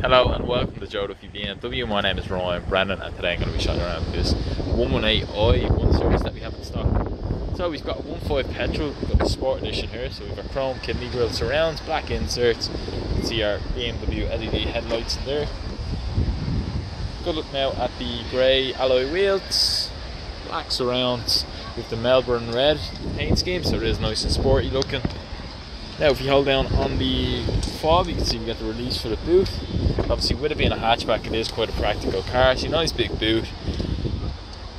Hello and welcome to Duffy BMW. My name is Ryan Brennan and today I'm going to be showing around this 118i one series that we have in stock. So we've got a 1.5 petrol, we've got the sport edition here, so we've got chrome kidney grille surrounds, black inserts, you can see our BMW LED headlights in there. Good look now at the grey alloy wheels, black surrounds with the Melbourne red paint scheme, so it is nice and sporty looking. Now if you hold down on the fob you can see we get the release for the boot. Obviously with it being a hatchback it is quite a practical car. It's a nice big boot.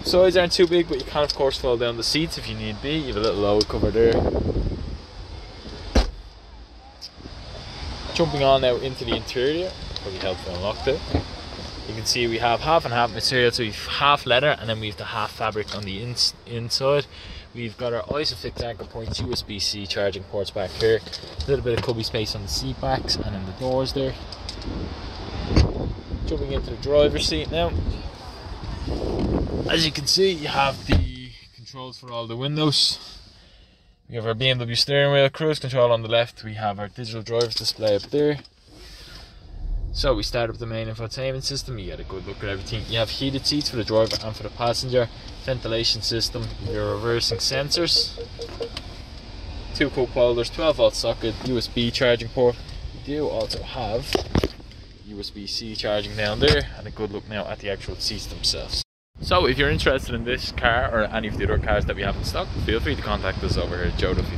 Sides aren't too big but you can of course fold down the seats if you need be. You have a little load cover there. Jumping on now into the interior, probably helpful unlock it. You can see we have half and half material, so we've half leather and then we have the half fabric on the ins inside. We've got our Isofix anchor points, USB-C charging ports back here. A little bit of cubby space on the seat backs and in the doors there. Jumping into the driver's seat now. As you can see, you have the controls for all the windows. We have our BMW steering wheel, cruise control on the left. We have our digital driver's display up there. So we start up the main infotainment system, you get a good look at everything. You have heated seats for the driver and for the passenger, ventilation system, your reversing sensors, two cup holders, 12 volt socket, USB charging port. You do also have USB-C charging down there and a good look now at the actual seats themselves. So if you're interested in this car or any of the other cars that we have in stock, feel free to contact us over here at Joe Duffy.